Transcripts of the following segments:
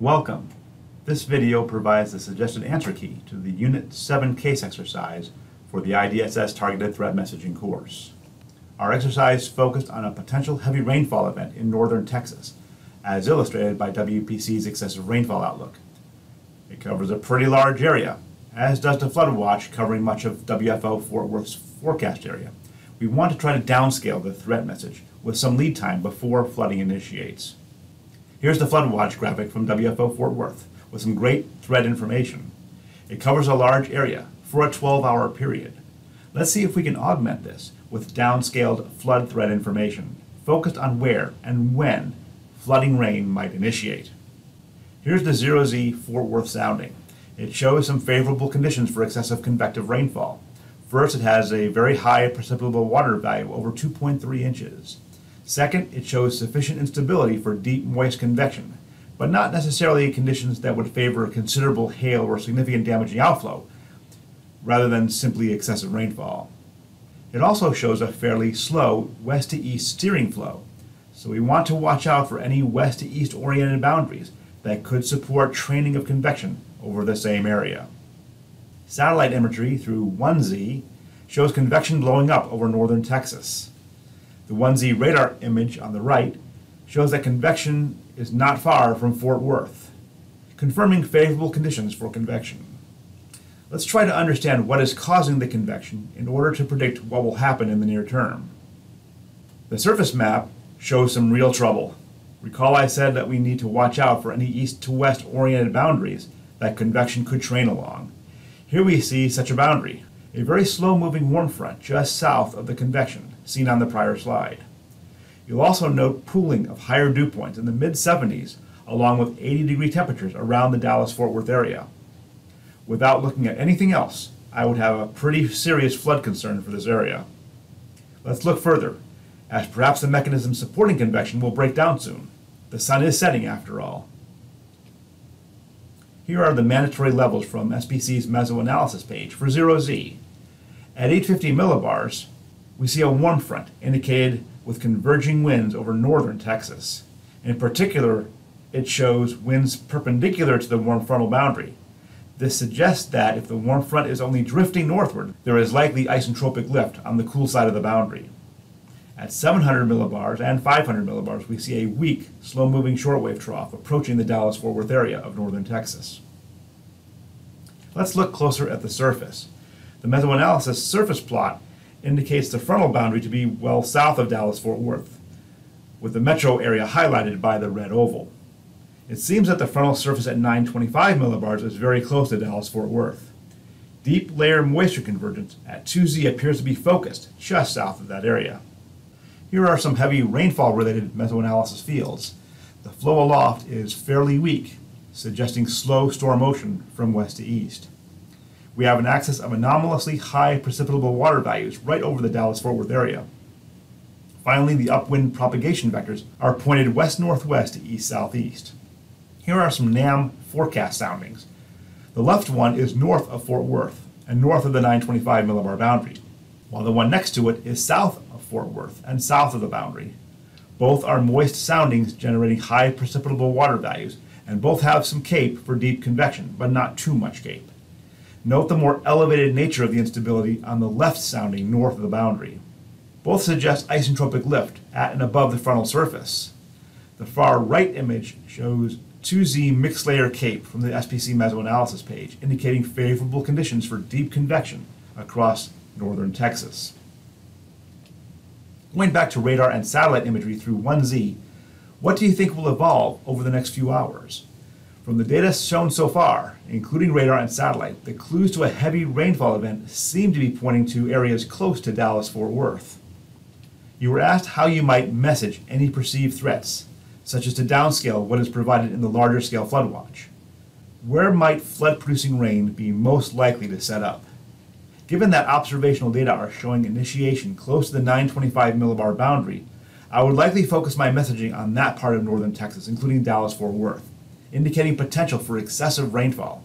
Welcome. This video provides the suggested answer key to the Unit 7 case exercise for the IDSS Targeted Threat Messaging course. Our exercise focused on a potential heavy rainfall event in northern Texas, as illustrated by WPC's excessive rainfall outlook. It covers a pretty large area, as does the flood watch covering much of WFO Fort Worth's forecast area. We want to try to downscale the threat message with some lead time before flooding initiates. Here's the flood watch graphic from WFO Fort Worth with some great threat information. It covers a large area for a 12 hour period. Let's see if we can augment this with downscaled flood threat information focused on where and when flooding rain might initiate. Here's the 0Z Fort Worth sounding. It shows some favorable conditions for excessive convective rainfall. First, it has a very high precipitable water value, over 2.3 inches. Second, it shows sufficient instability for deep moist convection, but not necessarily conditions that would favor considerable hail or significant damaging outflow, rather than simply excessive rainfall. It also shows a fairly slow west to east steering flow, so we want to watch out for any west to east oriented boundaries that could support training of convection over the same area. Satellite imagery through 1Z shows convection blowing up over northern Texas. The 1Z radar image on the right shows that convection is not far from Fort Worth, confirming favorable conditions for convection. Let's try to understand what is causing the convection in order to predict what will happen in the near term. The surface map shows some real trouble. Recall I said that we need to watch out for any east to west oriented boundaries that convection could train along. Here we see such a boundary, a very slow moving warm front just south of the convection, seen on the prior slide. You'll also note pooling of higher dew points in the mid 70s, along with 80 degree temperatures around the Dallas Fort Worth area. Without looking at anything else, I would have a pretty serious flood concern for this area. Let's look further, as perhaps the mechanism supporting convection will break down soon. The sun is setting after all. Here are the mandatory levels from SPC's mesoanalysis page for 0Z. At 850 millibars, we see a warm front indicated with converging winds over northern Texas. In particular, it shows winds perpendicular to the warm frontal boundary. This suggests that if the warm front is only drifting northward, there is likely isentropic lift on the cool side of the boundary. At 700 millibars and 500 millibars, we see a weak, slow moving shortwave trough approaching the Dallas Fort Worth area of northern Texas. Let's look closer at the surface. The mesoanalysis surface plot indicates the frontal boundary to be well south of Dallas Fort Worth, with the metro area highlighted by the red oval. It seems that the frontal surface at 925 millibars is very close to Dallas Fort Worth. Deep layer moisture convergence at 2Z appears to be focused just south of that area. Here are some heavy rainfall related mesoanalysis fields. The flow aloft is fairly weak, suggesting slow storm motion from west to east we have an axis of anomalously high precipitable water values right over the Dallas-Fort Worth area. Finally, the upwind propagation vectors are pointed west-northwest to east-southeast. Here are some NAM forecast soundings. The left one is north of Fort Worth and north of the 925 millibar boundary, while the one next to it is south Fort Worth and south of the boundary. Both are moist soundings generating high precipitable water values, and both have some CAPE for deep convection, but not too much CAPE. Note the more elevated nature of the instability on the left sounding north of the boundary. Both suggest isentropic lift at and above the frontal surface. The far right image shows 2Z mixed layer CAPE from the SPC mesoanalysis page, indicating favorable conditions for deep convection across northern Texas. Going back to radar and satellite imagery through 1Z, what do you think will evolve over the next few hours? From the data shown so far, including radar and satellite, the clues to a heavy rainfall event seem to be pointing to areas close to Dallas-Fort Worth. You were asked how you might message any perceived threats, such as to downscale what is provided in the larger scale flood watch. Where might flood producing rain be most likely to set up? Given that observational data are showing initiation close to the 925 millibar boundary, I would likely focus my messaging on that part of northern Texas, including Dallas-Fort Worth indicating potential for excessive rainfall,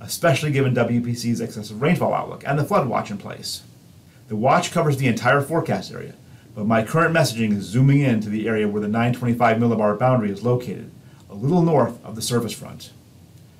especially given WPC's excessive rainfall outlook and the flood watch in place. The watch covers the entire forecast area, but my current messaging is zooming in to the area where the 925 millibar boundary is located, a little north of the surface front.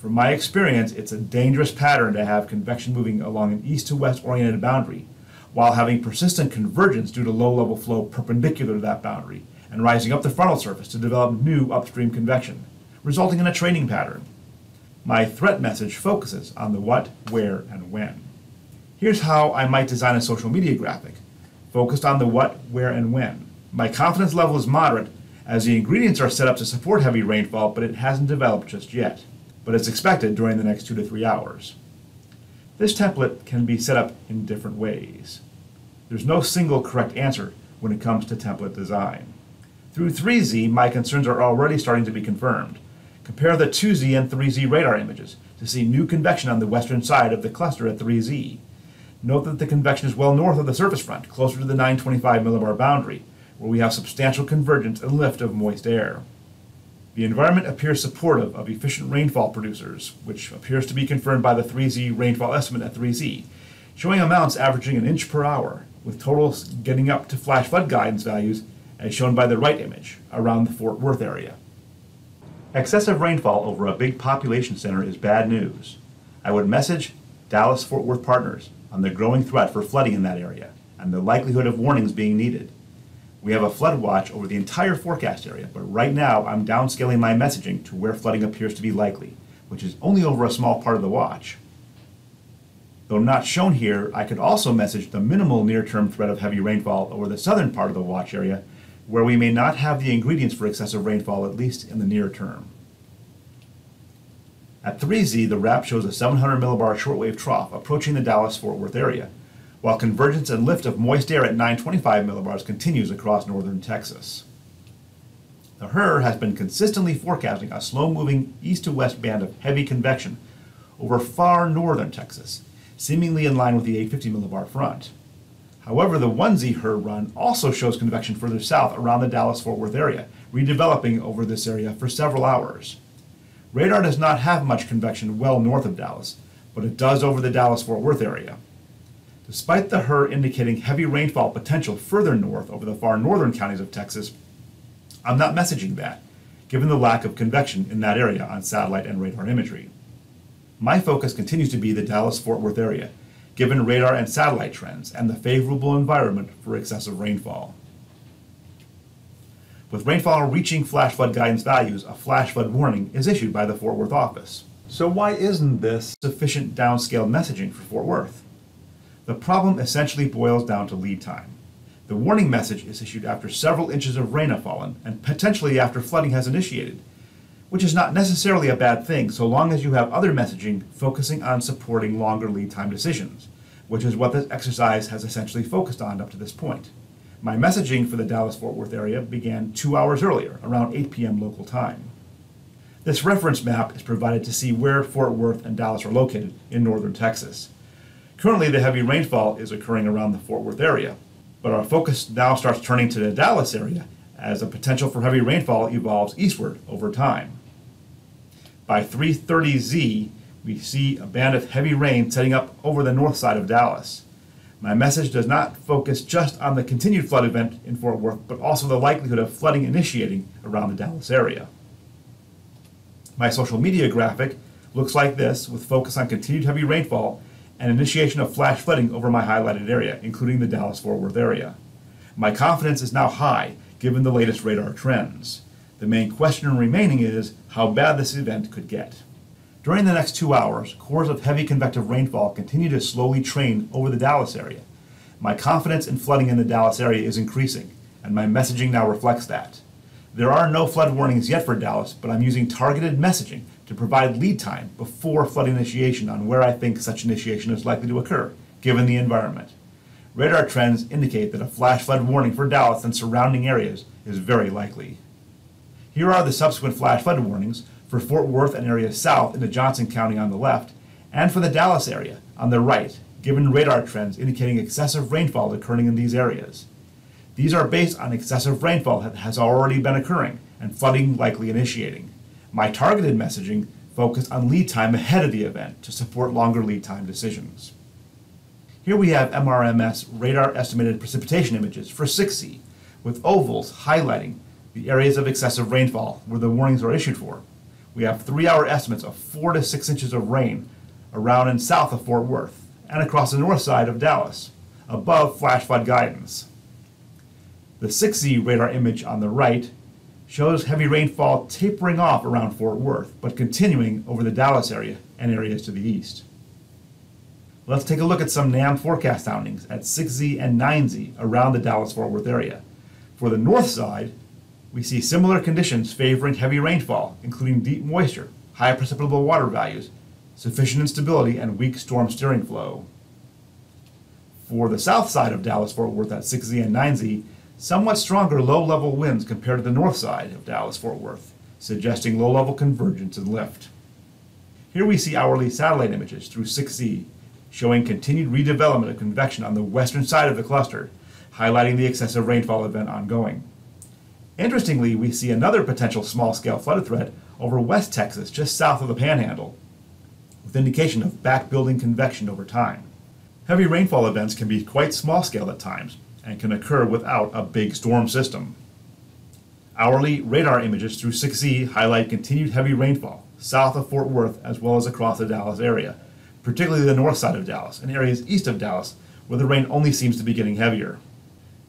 From my experience, it's a dangerous pattern to have convection moving along an east to west oriented boundary while having persistent convergence due to low level flow perpendicular to that boundary and rising up the frontal surface to develop new upstream convection, resulting in a training pattern. My threat message focuses on the what, where, and when. Here's how I might design a social media graphic, focused on the what, where, and when. My confidence level is moderate, as the ingredients are set up to support heavy rainfall, but it hasn't developed just yet. But it's expected during the next two to three hours. This template can be set up in different ways. There's no single correct answer when it comes to template design. Through 3Z, my concerns are already starting to be confirmed. Compare the 2Z and 3Z radar images to see new convection on the western side of the cluster at 3Z. Note that the convection is well north of the surface front, closer to the 925 millibar boundary, where we have substantial convergence and lift of moist air. The environment appears supportive of efficient rainfall producers, which appears to be confirmed by the 3Z rainfall estimate at 3Z, showing amounts averaging an inch per hour, with totals getting up to flash flood guidance values as shown by the right image around the Fort Worth area. Excessive rainfall over a big population center is bad news. I would message Dallas Fort Worth partners on the growing threat for flooding in that area and the likelihood of warnings being needed. We have a flood watch over the entire forecast area, but right now I'm downscaling my messaging to where flooding appears to be likely, which is only over a small part of the watch. Though not shown here, I could also message the minimal near-term threat of heavy rainfall over the southern part of the watch area, where we may not have the ingredients for excessive rainfall, at least in the near term. At 3Z, the RAP shows a 700 millibar shortwave trough approaching the Dallas-Fort Worth area, while convergence and lift of moist air at 925 millibars continues across northern Texas. The HRRR has been consistently forecasting a slow-moving east to west band of heavy convection over far northern Texas, seemingly in line with the 850 millibar front. However, the 1Z HRRR run also shows convection further south around the Dallas-Fort Worth area, redeveloping over this area for several hours. Radar does not have much convection well north of Dallas, but it does over the Dallas-Fort Worth area. Despite the HRRR indicating heavy rainfall potential further north over the far northern counties of Texas, I'm not messaging that, given the lack of convection in that area on satellite and radar imagery. My focus continues to be the Dallas-Fort Worth area, given radar and satellite trends and the favorable environment for excessive rainfall. With rainfall reaching flash flood guidance values, a flash flood warning is issued by the Fort Worth office. So why isn't this sufficient downscale messaging for Fort Worth? The problem essentially boils down to lead time. The warning message is issued after several inches of rain have fallen and potentially after flooding has initiated, which is not necessarily a bad thing so long as you have other messaging focusing on supporting longer lead time decisions, which is what this exercise has essentially focused on up to this point. My messaging for the Dallas-Fort Worth area began two hours earlier, around 8 p.m. local time. This reference map is provided to see where Fort Worth and Dallas are located in northern Texas. Currently, the heavy rainfall is occurring around the Fort Worth area, but our focus now starts turning to the Dallas area as the potential for heavy rainfall evolves eastward over time. By 3:30Z, we see a band of heavy rain setting up over the north side of Dallas. My message does not focus just on the continued flood event in Fort Worth, but also the likelihood of flooding initiating around the Dallas area. My social media graphic looks like this, with focus on continued heavy rainfall and initiation of flash flooding over my highlighted area, including the Dallas-Fort Worth area. My confidence is now high, given the latest radar trends. The main question remaining is how bad this event could get. During the next two hours, cores of heavy convective rainfall continue to slowly train over the Dallas area. My confidence in flooding in the Dallas area is increasing, and my messaging now reflects that. There are no flood warnings yet for Dallas, but I'm using targeted messaging to provide lead time before flood initiation on where I think such initiation is likely to occur, given the environment. Radar trends indicate that a flash flood warning for Dallas and surrounding areas is very likely. Here are the subsequent flash flood warnings for Fort Worth and areas south into Johnson County on the left, and for the Dallas area on the right, given radar trends indicating excessive rainfall occurring in these areas. These are based on excessive rainfall that has already been occurring and flooding likely initiating. My targeted messaging focused on lead time ahead of the event to support longer lead time decisions. Here we have MRMS radar estimated precipitation images for 6Z, with ovals highlighting the areas of excessive rainfall where the warnings are issued for. We have three hour estimates of four to six inches of rain around and south of Fort Worth and across the north side of Dallas, above flash flood guidance. The 6Z radar image on the right shows heavy rainfall tapering off around Fort Worth, but continuing over the Dallas area and areas to the east. Let's take a look at some NAM forecast soundings at 6Z and 9Z around the Dallas-Fort Worth area. For the north side, we see similar conditions favoring heavy rainfall, including deep moisture, high precipitable water values, sufficient instability, and weak storm steering flow. For the south side of Dallas-Fort Worth at 6Z and 9Z, somewhat stronger low-level winds compared to the north side of Dallas-Fort Worth, suggesting low-level convergence and lift. Here we see hourly satellite images through 6Z, showing continued redevelopment of convection on the western side of the cluster, highlighting the excessive rainfall event ongoing. Interestingly, we see another potential small-scale flood threat over West Texas, just south of the Panhandle, with indication of back-building convection over time. Heavy rainfall events can be quite small-scale at times, and can occur without a big storm system. Hourly radar images through 6Z highlight continued heavy rainfall south of Fort Worth as well as across the Dallas area, particularly the north side of Dallas and areas east of Dallas where the rain only seems to be getting heavier.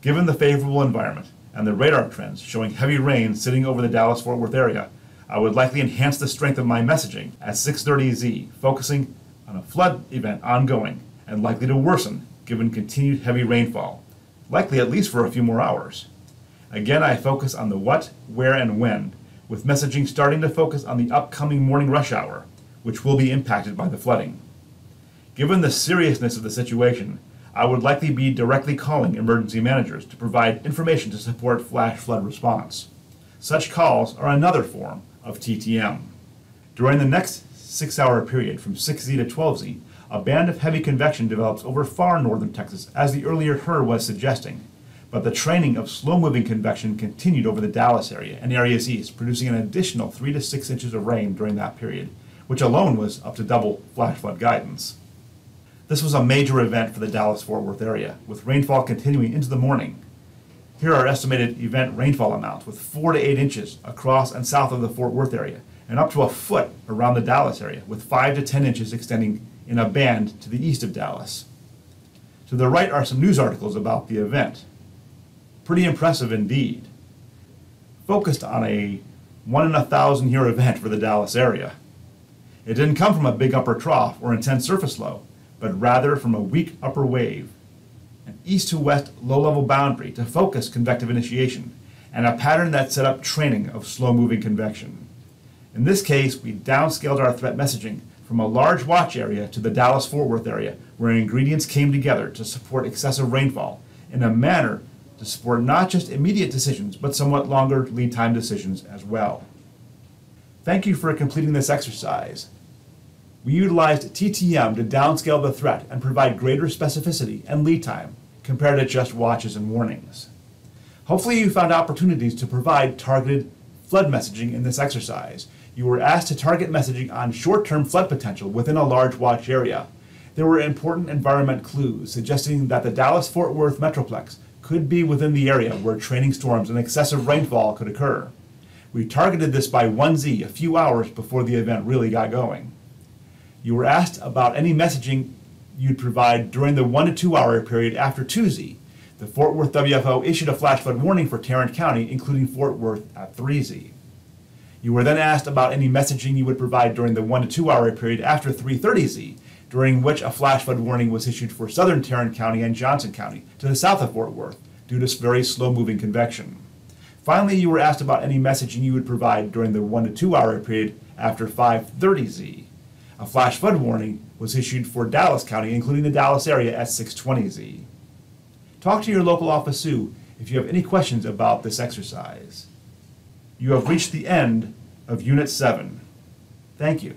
Given the favorable environment and the radar trends showing heavy rain sitting over the Dallas-Fort Worth area, I would likely enhance the strength of my messaging at 630Z, focusing on a flood event ongoing and likely to worsen given continued heavy rainfall likely at least for a few more hours. Again, I focus on the what, where, and when, with messaging starting to focus on the upcoming morning rush hour, which will be impacted by the flooding. Given the seriousness of the situation, I would likely be directly calling emergency managers to provide information to support flash flood response. Such calls are another form of TTM. During the next six hour period from 6Z to 12Z, a band of heavy convection develops over far northern Texas, as the earlier HRRR was suggesting. But the training of slow-moving convection continued over the Dallas area and areas east, producing an additional 3 to 6 inches of rain during that period, which alone was up to double flash flood guidance. This was a major event for the Dallas-Fort Worth area, with rainfall continuing into the morning. Here are estimated event rainfall amounts with 4 to 8 inches across and south of the Fort Worth area, and up to a foot around the Dallas area, with 5 to 10 inches extending in a band to the east of Dallas. To the right are some news articles about the event. Pretty impressive indeed. Focused on a one in a thousand year event for the Dallas area. It didn't come from a big upper trough or intense surface low, but rather from a weak upper wave, an east to west low level boundary to focus convective initiation, and a pattern that set up training of slow moving convection. In this case, we downscaled our threat messaging from a large watch area to the Dallas Fort Worth area, where ingredients came together to support excessive rainfall in a manner to support not just immediate decisions, but somewhat longer lead time decisions as well. Thank you for completing this exercise. We utilized TTM to downscale the threat and provide greater specificity and lead time compared to just watches and warnings. Hopefully you found opportunities to provide targeted flood messaging in this exercise you were asked to target messaging on short-term flood potential within a large watch area. There were important environment clues suggesting that the Dallas-Fort Worth Metroplex could be within the area where training storms and excessive rainfall could occur. We targeted this by 1Z a few hours before the event really got going. You were asked about any messaging you'd provide during the 1 to 2 hour period after 2Z. The Fort Worth WFO issued a flash flood warning for Tarrant County, including Fort Worth at 3Z. You were then asked about any messaging you would provide during the 1 to 2 hour period after 3:30Z, during which a flash flood warning was issued for southern Tarrant County and Johnson County to the south of Fort Worth due to very slow-moving convection. Finally, you were asked about any messaging you would provide during the 1 to 2 hour period after 5:30Z. A flash flood warning was issued for Dallas County, including the Dallas area at 620Z. Talk to your local office if you have any questions about this exercise. You have reached the end of Unit 7. Thank you.